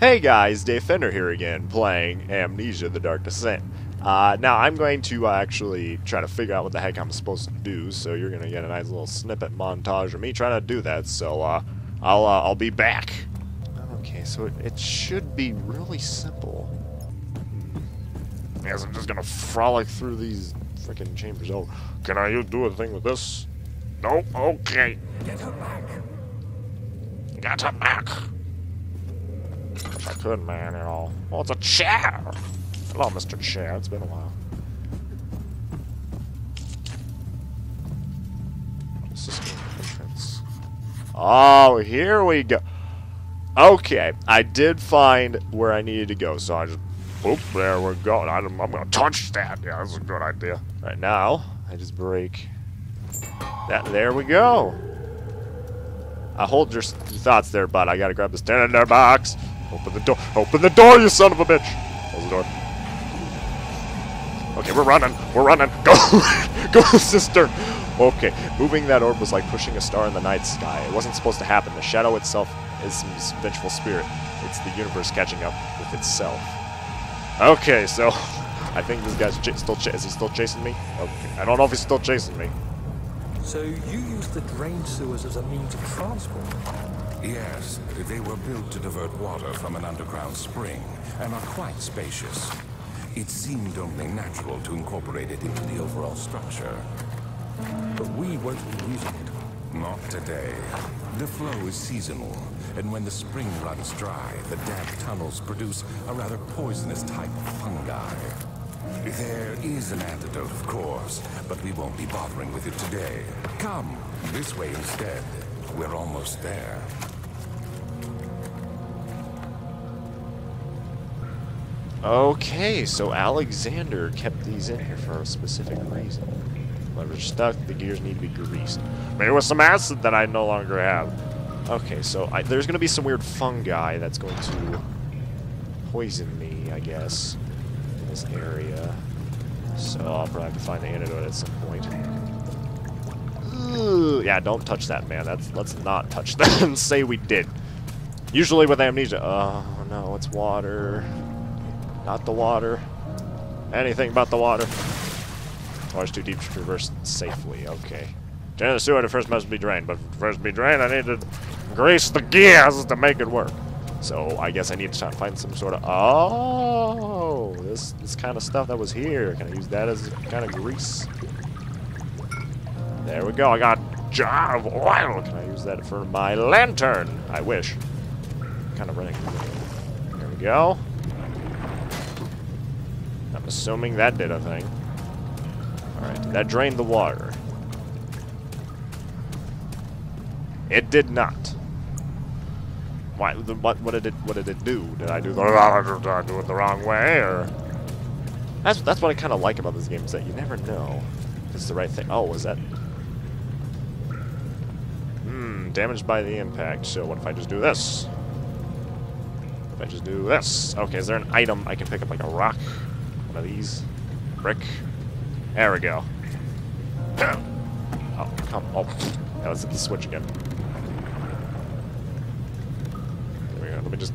Hey guys, Dave Fender here again, playing Amnesia The Dark Descent. Uh, now, I'm going to uh, actually try to figure out what the heck I'm supposed to do, so you're going to get a nice little snippet montage of me trying to do that, so uh, I'll, uh, I'll be back. Okay, so it, it should be really simple. Hmm. Yes, I'm just going to frolic through these freaking chambers. Oh, can I do a thing with this? No? Okay. Get her back. Get her back. Wish I could, man, at all. Oh, it's a chair! Hello, Mr. Chair. It's been a while. Oh, here we go. Okay, I did find where I needed to go, so I just... Oop, there we go. I, am gonna touch that. Yeah, that's a good idea. Right now, I just break... That, there we go. I hold your, your thoughts there, bud. I gotta grab this tinderbox. Open the door. Open the door, you son of a bitch. Close the door. Okay, we're running. We're running. Go. Go, sister. Okay, moving that orb was like pushing a star in the night sky. It wasn't supposed to happen. The shadow itself is some vengeful spirit. It's the universe catching up with itself. Okay, so I think this guy's still is he still chasing me? Okay, I don't know if he's still chasing me. So you used the drain sewers as a means of transport? Yes, they were built to divert water from an underground spring and are quite spacious. It seemed only natural to incorporate it into the overall structure. But we won't be using it. Not today. The flow is seasonal, and when the spring runs dry, the damp tunnels produce a rather poisonous type of fungi. There is an antidote, of course, but we won't be bothering with it today. Come, this way instead. We're almost there. Okay, so Alexander kept these in here for a specific reason. Leverage stuck, the gears need to be greased. Maybe with some acid that I no longer have. Okay, so I, there's going to be some weird fungi that's going to poison me, I guess, in this area. So I'll probably have to find the antidote at some point. Ooh, yeah, don't touch that, man. That's Let's not touch that and say we did. Usually with amnesia, oh no, it's water. Not the water. Anything but the water. Oh, Water's too deep to traverse safely. Okay. Drain the sewer to first must be drained, but first be drained, I need to grease the gears to make it work. So I guess I need to to find some sort of oh this this kind of stuff that was here. Can I use that as kind of grease? There we go. I got a jar of oil. Can I use that for my lantern? I wish. Kind of running. There we go. I'm assuming that did a thing. Alright, that drained the water. It did not. Why? What? What did it? What did it do? Did I do the? Do it the wrong way, or? That's that's what I kind of like about this game is that you never know if it's the right thing. Oh, was that? Damaged by the impact. So what if I just do this? If I just do this? Okay, is there an item I can pick up like a rock? One of these? Brick? There we go. Oh, come. Oh, yeah, let's hit the switch again. There we go. Let me just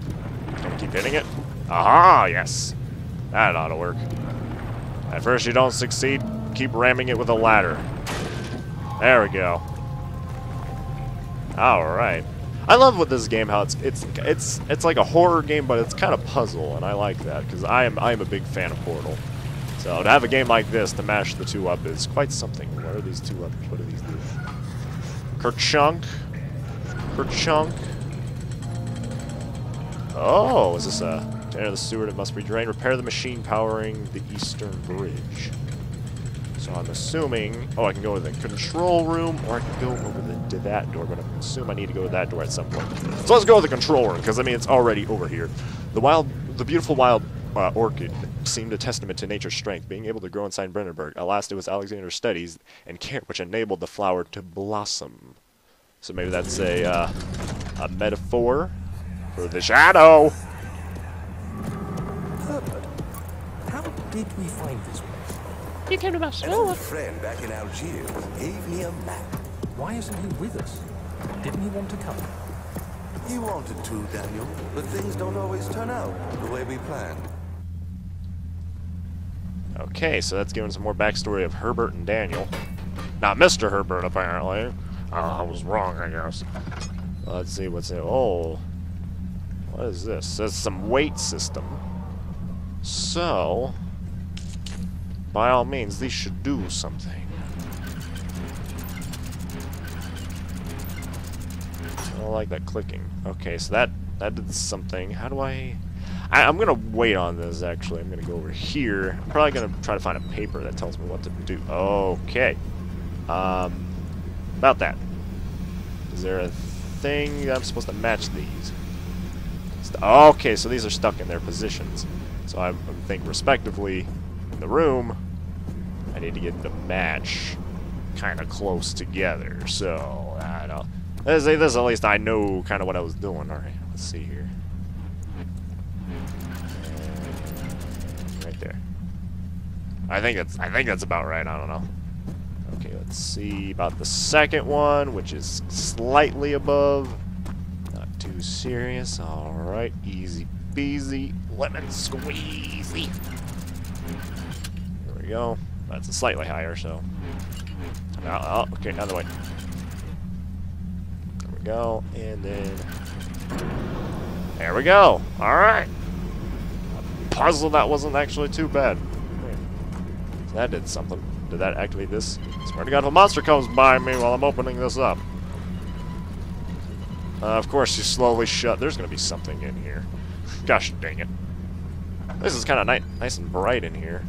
keep hitting it. Aha! Yes, that ought to work. At first, you don't succeed. Keep ramming it with a ladder. There we go. All right. I love with this game how it's it's it's it's like a horror game, but it's kind of puzzle, and I like that because I am I am a big fan of Portal. So to have a game like this to mash the two up is quite something. What are these two up? What do these do? Kerchunk. Kerchunk. Oh, is this a to enter the sewer? It must be drained. Repair the machine powering the eastern bridge. So I'm assuming, oh, I can go to the control room, or I can go over the, to that door, but I assume I need to go to that door at some point. So let's go to the control room, because, I mean, it's already over here. The wild, the beautiful wild uh, orchid seemed a testament to nature's strength, being able to grow inside Brennenburg. At last, it was Alexander's studies and care which enabled the flower to blossom. So maybe that's a, uh, a metaphor for the shadow. Herbert, how did we find this? You came to my An school. old friend back in Algiers gave me a map. Why isn't he with us? Didn't he want to come? He wanted to, Daniel, but things don't always turn out the way we planned. Okay, so that's giving some more backstory of Herbert and Daniel. Not Mr. Herbert, apparently. Uh, I was wrong, I guess. Let's see what's it. Oh. What is this? It says some weight system. So, by all means, these should do something. I don't like that clicking. Okay, so that that did something. How do I... I I'm gonna wait on this, actually. I'm gonna go over here. I'm probably gonna try to find a paper that tells me what to do. Okay. Um, about that. Is there a thing I'm supposed to match these? St- Okay, so these are stuck in their positions. So I, I think, respectively, the room, I need to get the match kind of close together. So, I don't... This, at least I know kind of what I was doing. All right, let's see here. Right there. I think that's I think that's about right. I don't know. Okay, let's see about the second one, which is slightly above. Not too serious. All right, easy peasy, lemon squeezy. We go. That's a slightly higher, so. Oh, okay, another way. There we go, and then. There we go. All right. Puzzle that wasn't actually too bad. So that did something. Did that activate this? Swear to God, if a monster comes by me while I'm opening this up. Uh, of course, you slowly shut. There's going to be something in here. Gosh dang it. This is kind of ni nice and bright in here.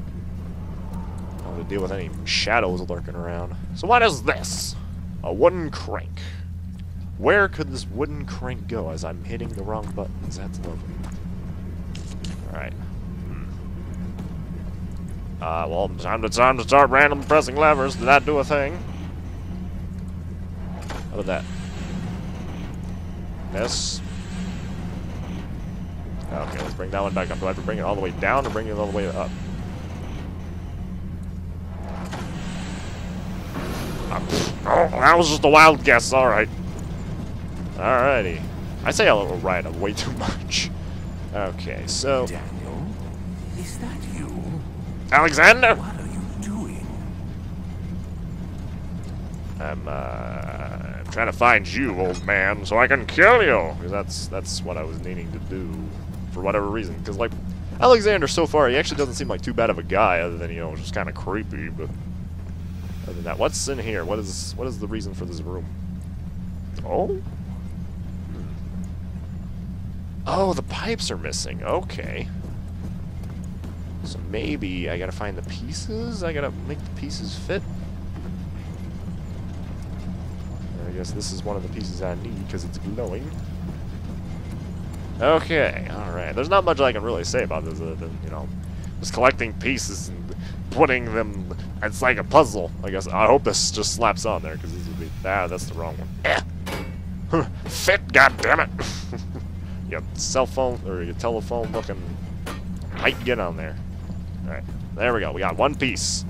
To deal with any shadows lurking around. So what is this? A wooden crank. Where could this wooden crank go as I'm hitting the wrong buttons? That's lovely. Alright. Hmm. Uh, well, time to time to start random pressing levers. Did that do a thing? How about that? This. Okay, let's bring that one back up. Do I have to bring it all the way down or bring it all the way up? Oh, that was just a wild guess. All right. Alrighty. I say a little right way too much. Okay, so Daniel, is that you? Alexander. What are you doing? I'm uh, I'm trying to find you, old man, so I can kill you. Because that's that's what I was needing to do, for whatever reason. Because like Alexander, so far, he actually doesn't seem like too bad of a guy, other than you know just kind of creepy. But other that, what's in here? What is what is the reason for this room? Oh. Oh, the pipes are missing. Okay. So maybe I gotta find the pieces? I gotta make the pieces fit? I guess this is one of the pieces I need because it's glowing. Okay, alright. There's not much I can really say about this other than, you know, just collecting pieces and putting them... It's like a puzzle, I guess. I hope this just slaps on there because this would be... Ah, that's the wrong one. Eh. Fit, goddammit! your cell phone, or your telephone looking... Height, get on there. Alright, there we go. We got one piece.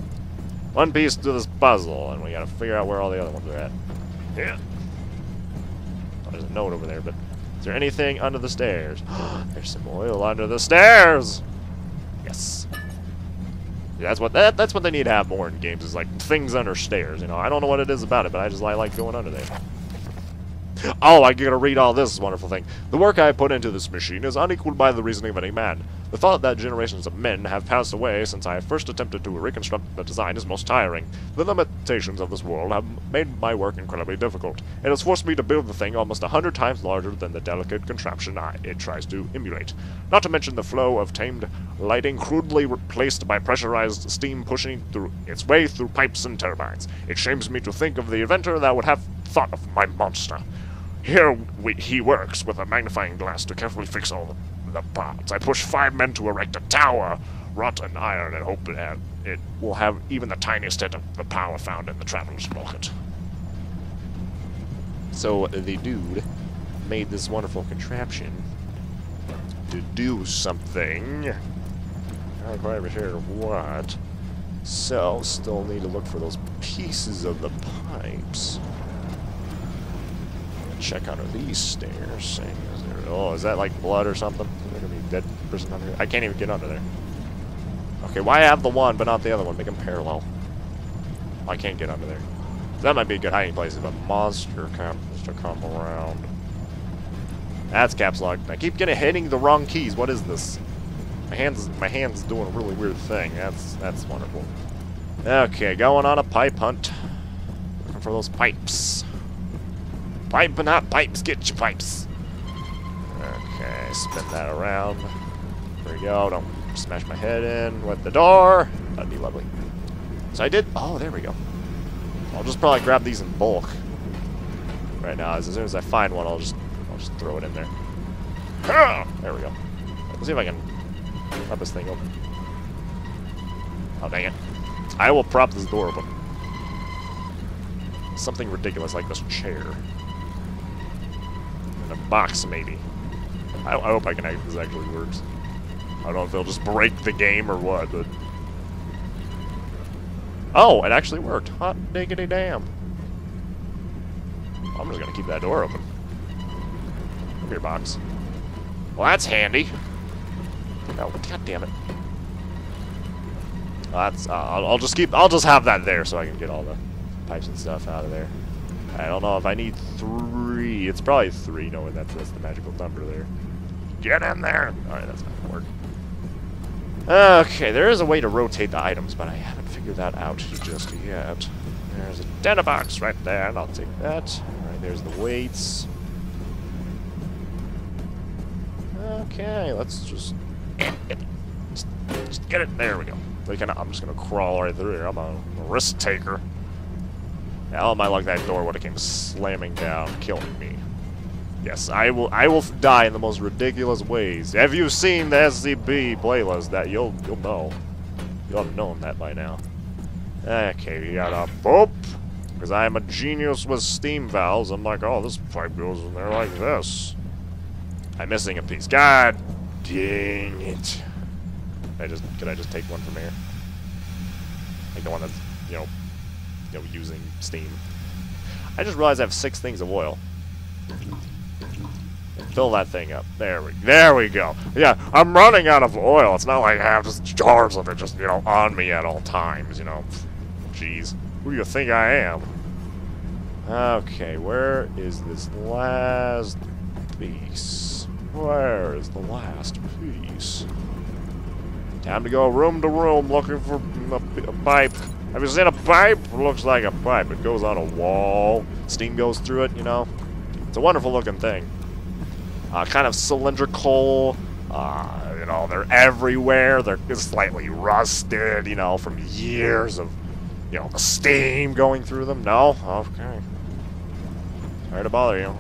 One piece to this puzzle, and we gotta figure out where all the other ones are at. Yeah. Oh, there's a note over there, but is there anything under the stairs? there's some oil under the stairs. Yes. That's what that, that's what they need to have more in games is like things under stairs. You know, I don't know what it is about it, but I just I like going under there. Oh, I gotta read all this wonderful thing. The work I put into this machine is unequaled by the reasoning of any man. The thought that generations of men have passed away since I first attempted to reconstruct the design is most tiring. The limitations of this world have made my work incredibly difficult. It has forced me to build the thing almost a hundred times larger than the delicate contraption I, it tries to emulate. Not to mention the flow of tamed lighting crudely replaced by pressurized steam pushing through its way through pipes and turbines. It shames me to think of the inventor that would have thought of my monster. Here we, he works with a magnifying glass to carefully fix all the, the parts. I push five men to erect a tower, wrought in iron, and hope that it will have even the tiniest hint of the power found in the traveler's pocket. So the dude made this wonderful contraption to do something. Not quite sure what. So, still need to look for those pieces of the pipes. check under these stairs. Oh, is that like blood or something? Person under? I can't even get under there. Okay, why have the one but not the other one? Make them parallel. I can't get under there. That might be a good hiding place if a monster comes to come around. That's caps lock. I keep getting hitting the wrong keys. What is this? My hands, my hands doing a really weird thing. That's that's wonderful. Okay, going on a pipe hunt. Looking for those pipes. Pipe but not pipes. Get your pipes. Okay, spin that around. There we go. Don't smash my head in with the door. That'd be lovely. So I did. Oh, there we go. I'll just probably grab these in bulk. Right now, as soon as I find one, I'll just I'll just throw it in there. There we go. Let's see if I can prop this thing open. Oh dang it! I will prop this door open. Something ridiculous like this chair. And a box, maybe. I, I hope I can. This actually works. I don't know if they'll just break the game or what, but. Oh, it actually worked. Hot diggity damn. I'm just gonna keep that door open. Come here, box. Well, that's handy. Oh, god damn it. That's. Uh, I'll, I'll just keep. I'll just have that there so I can get all the pipes and stuff out of there. I don't know if I need three. It's probably three, knowing that's, that's the magical number there. Get in there! Alright, that's not gonna work. Okay, there is a way to rotate the items, but I haven't figured that out just yet. There's a data box right there, and I'll take that. Alright, there's the weights. Okay, let's just, just, just get it. There we go. They can, I'm just gonna crawl right through here. I'm a, a risk taker. Now, my luck, that door would have came slamming down, killing me. Yes, I will. I will die in the most ridiculous ways. Have you seen the SCP playlist? That you'll you'll know. You'll have known that by now. Okay, we got a boop. Because I am a genius with steam valves. I'm like, oh, this pipe goes in there like this. I'm missing a piece. God dang it! I just could I just take one from here? Like the one that's you know, you know, using steam. I just realized I have six things of oil. Fill that thing up. There we there we go. Yeah, I'm running out of oil. It's not like I have just jars of it just, you know, on me at all times, you know. Jeez. Who do you think I am? Okay, where is this last piece? Where is the last piece? Time to go room to room looking for a, a pipe. Have you seen a pipe? Looks like a pipe. It goes on a wall. Steam goes through it, you know. It's a wonderful looking thing. Uh, kind of cylindrical. Uh, you know, they're everywhere. They're slightly rusted, you know, from years of, you know, the steam going through them. No? Okay. Sorry to bother you.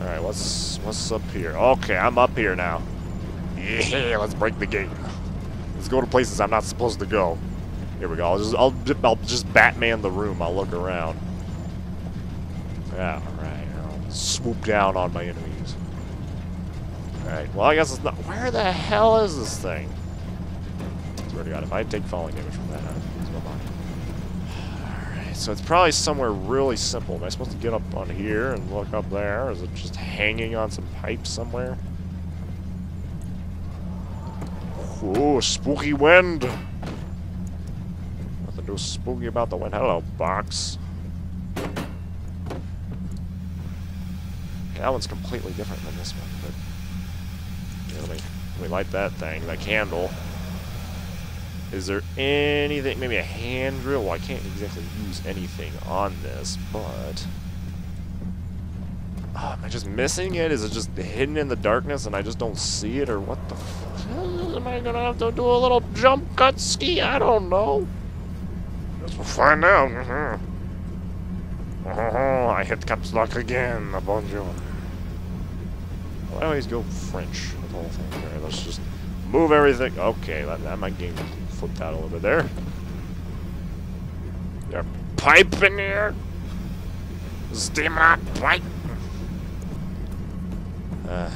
Alright, what's, what's up here? Okay, I'm up here now. Yeah, let's break the gate. Let's go to places I'm not supposed to go. Here we go. I'll just, I'll, I'll just Batman the room. I'll look around. Yeah, swoop down on my enemies. Alright, well I guess it's not... Where the hell is this thing? Swear to god, if I take falling damage from that, Alright, so it's probably somewhere really simple. Am I supposed to get up on here and look up there? Or is it just hanging on some pipes somewhere? Ooh, spooky wind! Nothing too spooky about the wind. Hello, box. That one's completely different than this one, but... Me light that thing, that candle. Is there anything, maybe a hand drill? Well, I can't exactly use anything on this, but... Oh, am I just missing it? Is it just hidden in the darkness and I just don't see it, or what the f Am I gonna have to do a little jump cut ski? I don't know. We'll find out. Mm-hmm. Oh, I hit caps lock again. Bonjour. I always go French with the whole thing. Alright, let's just move everything. Okay, that, that might game flipped out a little bit there. There pipe in here? Steam hot pipe? Uh,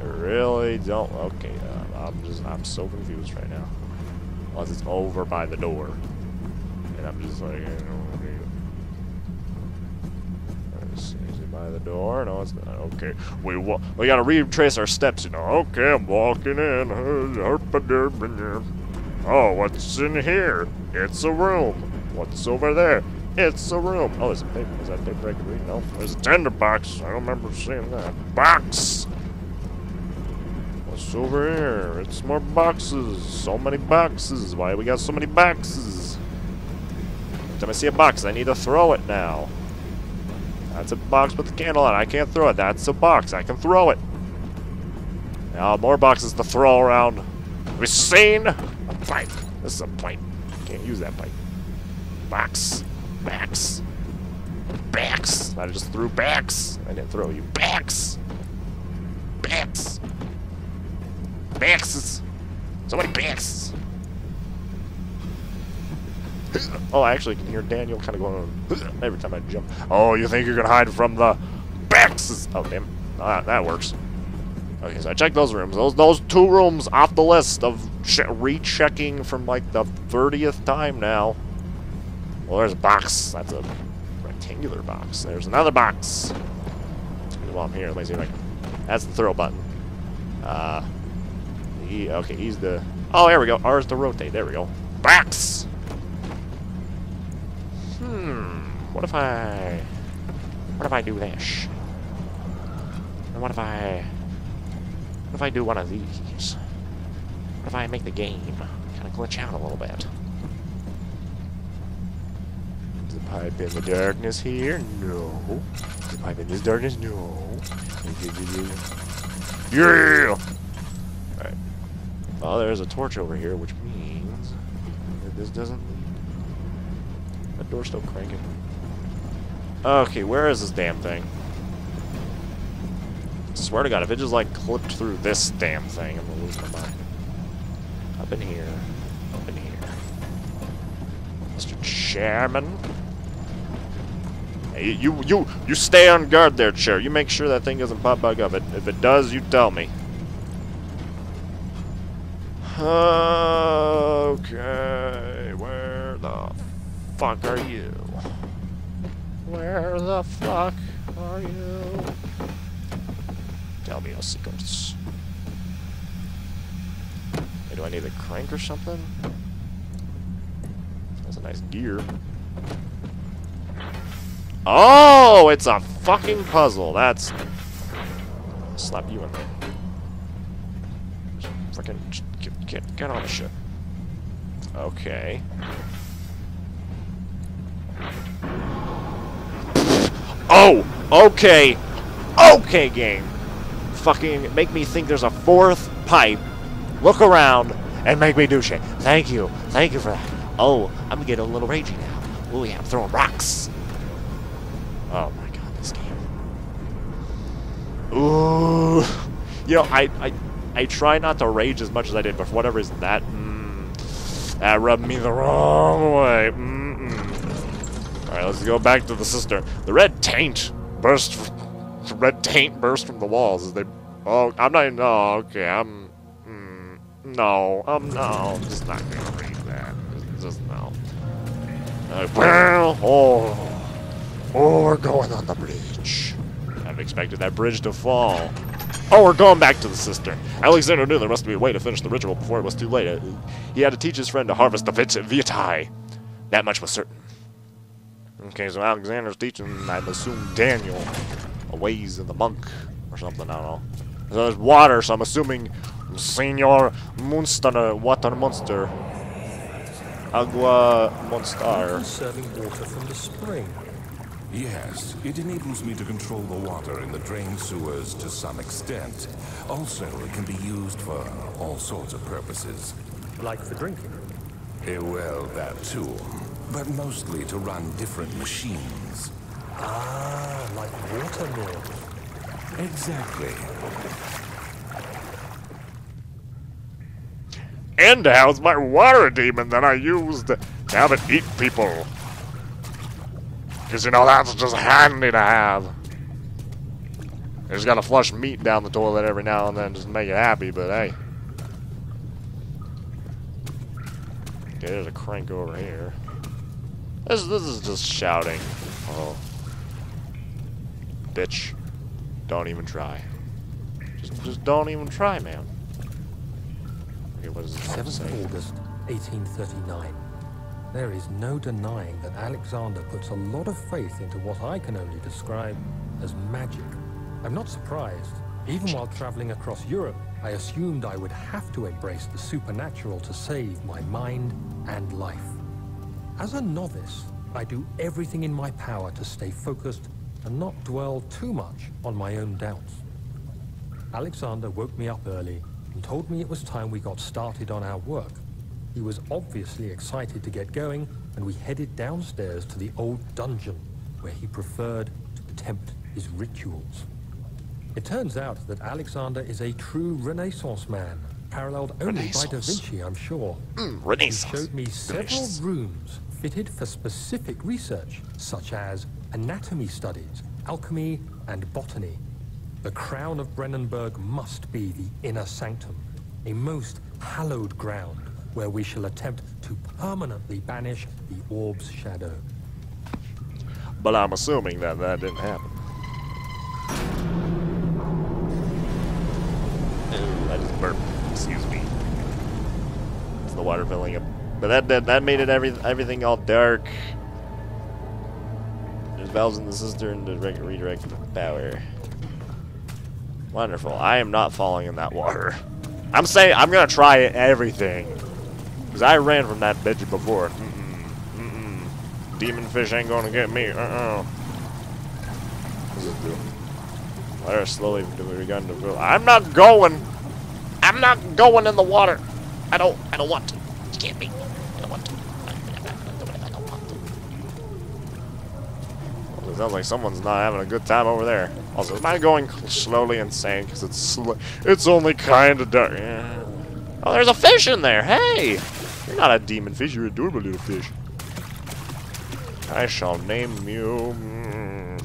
I really don't. Okay, uh, I'm just, I'm so confused right now. Unless it's over by the door. And I'm just like, by the door. No, it's not. Okay. We wa- we gotta retrace our steps, you know. Okay, I'm walking in. Oh, what's in here? It's a room. What's over there? It's a room. Oh, there's a paper. Is that paper I can read? No. There's a tinderbox. I don't remember seeing that. Box! What's over here? It's more boxes. So many boxes. Why we got so many boxes? Every time I see a box, I need to throw it now. That's a box with a candle on it. I can't throw it. That's a box. I can throw it. Now, more boxes to throw around. We seen a pipe. This is a pipe. Can't use that pipe. Box. Backs. Backs. I just threw backs. I didn't throw you. Backs. Backs. Backs. So many backs. Oh, I actually can hear Daniel kind of going every time I jump. Oh, you think you're gonna hide from the backs? Oh, damn. Ah, that works. Okay, so I checked those rooms. Those those two rooms off the list of rechecking from like the 30th time now. Well, there's a box. That's a rectangular box. There's another box. While I'm here, let me see if I can. That's the throw button. Uh, E. Okay, he's the. Oh, there we go. Is to rotate. There we go. Box. Hmm. What if I? What if I do this? And what if I? What if I do one of these? What if I make the game kind of glitch out a little bit? Is the pipe in the darkness here? No. Is the pipe in this darkness? No. Yeah! Alright. Well, there's a torch over here, which means that this doesn't. That door's still cranking. Okay, where is this damn thing? I swear to God, if it just like clipped through this damn thing, I'm gonna lose my mind. Up in here. Up in here. Mr. Chairman. Hey, you you you stay on guard there, chair. You make sure that thing doesn't pop back up. It, if it does, you tell me. Okay, where the fuck are you? Where the fuck are you? Tell me your secrets. Hey, do I need a crank or something? That's a nice gear. Oh, it's a fucking puzzle. That's. I'll slap you in there. Freaking get, get get on the ship. Okay. Oh, okay, okay, game fucking make me think there's a fourth pipe, look around, and make me do shit. Thank you. Thank you for that. Oh, I'm gonna get a little ragey now. Oh yeah, I'm throwing rocks. Oh my god, this game. Ooh. You know, I, I, I try not to rage as much as I did, but for whatever reason, that, mm, that rubbed me the wrong way. -mm. Alright, let's go back to the sister. The red taint burst red taint burst from the walls as they. Oh, I'm not. even No, okay, I'm. Mm, no, I'm no. I'm just not gonna read that. Just, just no. Uh, well, oh, oh, we're going on the bridge. I've expected that bridge to fall. Oh, we're going back to the cistern. Alexander knew there must be a way to finish the ritual before it was too late. He had to teach his friend to harvest the vit vitae. That much was certain. Okay, so Alexander's teaching, I assume, Daniel a ways of the monk or something, I don't know. So There's water, so I'm assuming Senor Monster, water monster. Agua Monster. Conserving water from the spring. Yes, it enables me to control the water in the drain sewers to some extent. Also, it can be used for all sorts of purposes. Like for drinking. Eh, well, that too. But mostly to run different machines. Ah, like water mill. Exactly. And how's my water demon that I used to have it eat people. Because, you know, that's just handy to have. You just gotta flush meat down the toilet every now and then just to make it happy, but hey. Okay, there's a crank over here. This, this is just shouting. Oh. bitch. Don't even try. Just, just don't even try, man. Okay, what does this 7th say? August, 1839. There is no denying that Alexander puts a lot of faith into what I can only describe as magic. I'm not surprised. Even while traveling across Europe, I assumed I would have to embrace the supernatural to save my mind and life. As a novice, I do everything in my power to stay focused and not dwell too much on my own doubts. Alexander woke me up early and told me it was time we got started on our work. He was obviously excited to get going, and we headed downstairs to the old dungeon, where he preferred to attempt his rituals. It turns out that Alexander is a true Renaissance man, paralleled only by Da Vinci, I'm sure. Mm, He showed me several rooms fitted for specific research, such as anatomy studies, alchemy, and botany. The crown of Brennenburg must be the inner sanctum, a most hallowed ground where we shall attempt to permanently banish the orb's shadow. But I'm assuming that that didn't happen. Ooh, I just burped. Excuse me. It's the water filling up. But that that, that made it every everything all dark. There's valves in the cistern to re- redirect the power. Wonderful. I am not falling in that water. I'm saying I'm gonna try everything. Cause I ran from that bitch before. Mm-mm. Mm-mm. Demon fish ain't gonna get me. Uh-uh. What's this do? Let slowly begun to fill. I'm not going. I'm not going in the water. I don't. I don't want to. You can't be. I it sounds like someone's not having a good time over there. Also, am I going slowly insane? Because it's sl it's only kind of dark. Yeah. Oh, there's a fish in there. Hey, you're not a demon fish. You're a adorable little fish. I shall name you. Mm,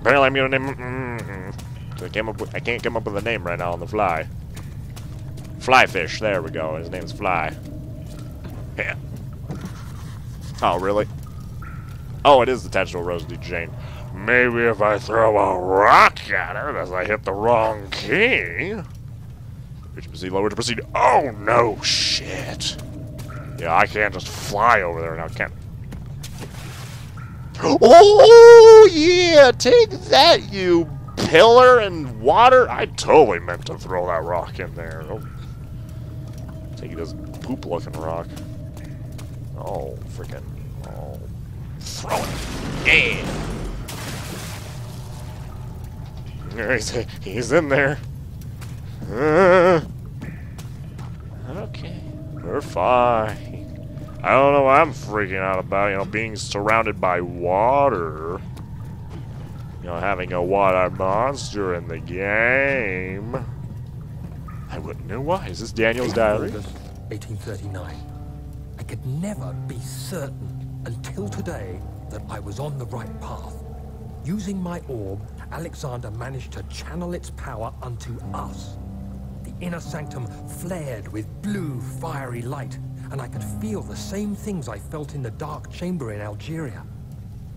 apparently, I'm gonna name. Mm, I came up with. I can't come up with a name right now on the fly. Flyfish. There we go. His name's Fly. Yeah. Oh, really? Oh, it is attached to a Rosalie Jane. Maybe if I throw a rock at her as I hit the wrong key. Which proceed lower to proceed. Oh no, shit. Yeah, I can't just fly over there now, can't Oh yeah, take that, you pillar and water. I totally meant to throw that rock in there. Oh. Take this poop looking rock. Oh, freaking. Throw it. Yeah. Yeah, He's, he's in there. Uh, okay. We're fine. I don't know what I'm freaking out about, you know, being surrounded by water. You know, having a water monster in the game. I wouldn't know why. Is this Daniel's diary? 1839. I could never be certain until today that I was on the right path. Using my orb, Alexander managed to channel its power unto us. The inner sanctum flared with blue, fiery light, and I could feel the same things I felt in the dark chamber in Algeria.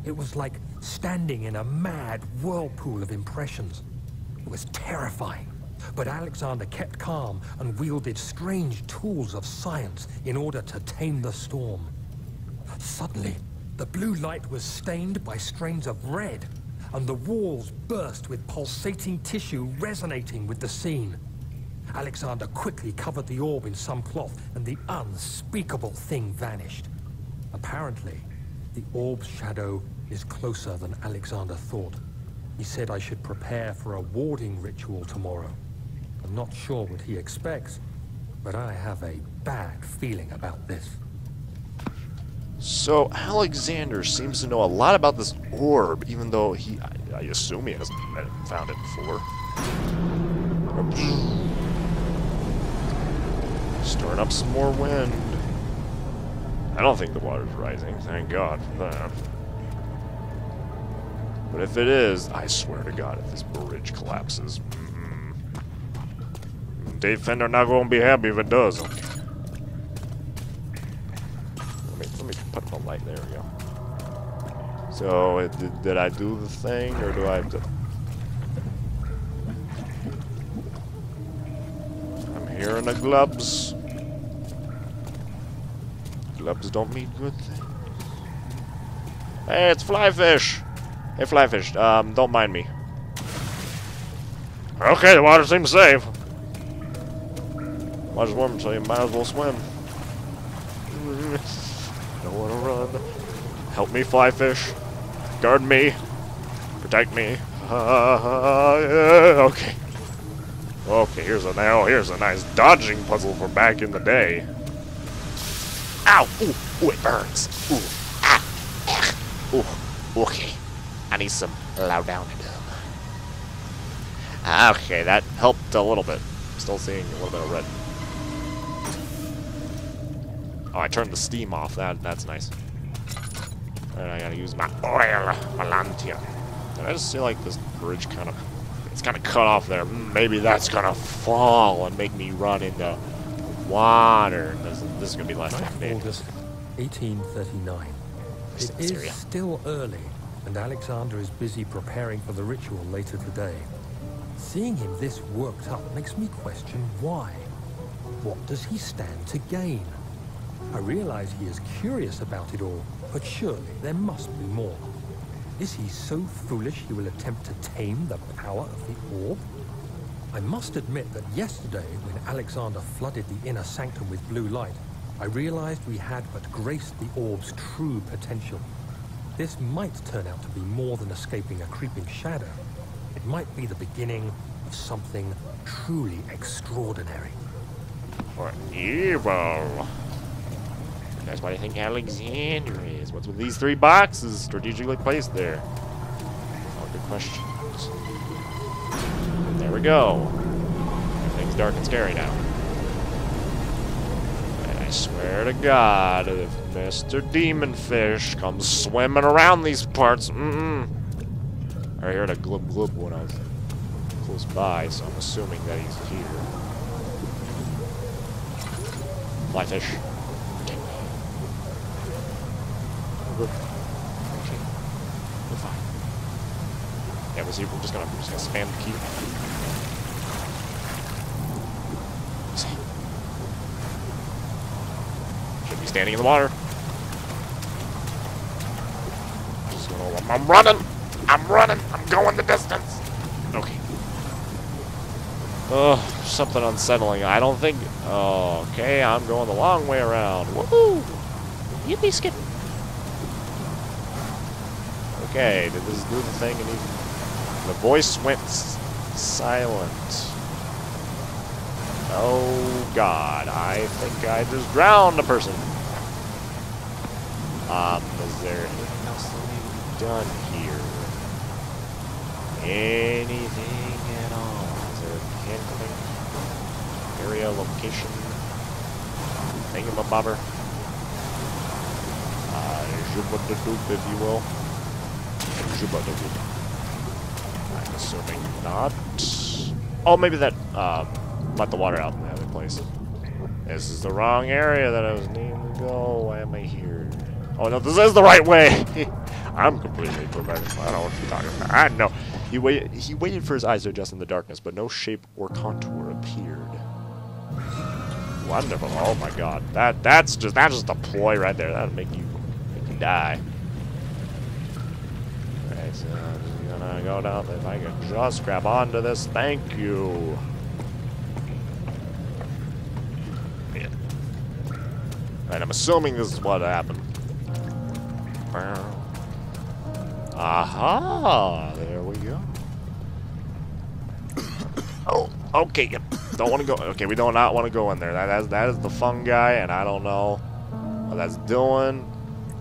It was like standing in a mad whirlpool of impressions. It was terrifying. But Alexander kept calm and wielded strange tools of science in order to tame the storm. Suddenly, the blue light was stained by strains of red, and the walls burst with pulsating tissue resonating with the scene. Alexander quickly covered the orb in some cloth, and the unspeakable thing vanished. Apparently, the orb's shadow is closer than Alexander thought. He said I should prepare for a warding ritual tomorrow. I'm not sure what he expects, but I have a bad feeling about this. So Alexander seems to know a lot about this orb, even though he, I, I assume he hasn't found it before. Stirring up some more wind. I don't think the water's rising, thank God for that. But if it is, I swear to God, if this bridge collapses, mm, Dave Fender not gonna be happy if it does. light. There we go. So, did, did I do the thing, or do I have to... I'm hearing the gloves. Gloves don't mean good things. Hey, it's Flyfish! Hey, Flyfish, um, don't mind me. Okay, the water seems safe. Water's warm, so you might as well swim. Help me, Flyfish. Guard me. Protect me. Uh, okay. Okay, here's a now. Here's a nice dodging puzzle for back in the day. Ow! Ooh, ooh, it burns. Ooh, ah, ah. Ooh, okay. I need some loud-down Okay, that helped a little bit. Still seeing a little bit of red. Oh, I turned the steam off. That That's nice. And I gotta use my oil, my lantern. And I just feel like this bridge kind of, it's kind of cut off there. Mm, maybe that's gonna fall and make me run into water. This, this is gonna be the less than August 1839. It is still early, and Alexander is busy preparing for the ritual later today. Seeing him this worked up makes me question why. What does he stand to gain? I realize he is curious about it all, but surely there must be more. Is he so foolish he will attempt to tame the power of the orb? I must admit that yesterday, when Alexander flooded the inner sanctum with blue light, I realized we had but graced the orb's true potential. This might turn out to be more than escaping a creeping shadow. It might be the beginning of something truly extraordinary. For evil. That's why I think Alexander is. What's with these three boxes strategically placed there? All good questions. There we go. Everything's dark and scary now. And I swear to God, if Mr. Demonfish comes swimming around these parts, mm-mm. I heard a glub glub when I was close by, so I'm assuming that he's here. Fly fish. Okay. We're. Okay. We're fine. Yeah, we're, we're just gonna we're just gonna spam the key. See. Should be standing in the water. Gonna, I'm running! I'm running! I'm going the distance! Okay. Ugh, something unsettling. I don't think... Oh, okay, I'm going the long way around. Woohoo! Yippee skip! Okay, did this do the thing? And he, the voice went silent. Oh, God. I think I just drowned a person. Um, is there anything else that needs to be done here? Anything at all? Is there a handling? Area, location? Thingamabobber? Uh, Jubba-da-doop, if you will. I'm assuming not. Oh, maybe that, uh, let the water out in the other place. This is the wrong area that I was needing to go. Why am I here? Oh, no, this is the right way! I'm completely prepared. I don't know what you're talking about. I know. He waited, he waited for his eyes to adjust in the darkness, but no shape or contour appeared. Wonderful. Oh my god. That that's just that's just a ploy right there. That'll make you make you die. I'm uh, gonna go down if I can just grab onto this. Thank you. Yeah. And I'm assuming this is what happened. Aha! There we go. Oh, okay. Don't want to go. Okay, we do not want to go in there. That, is, that is the fungi, and I don't know what that's doing.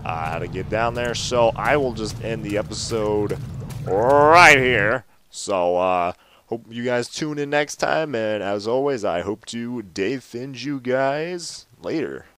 Uh, how to get down there. So I will just end the episode right here. So uh, hope you guys tune in next time. And as always, I hope to defend you guys later.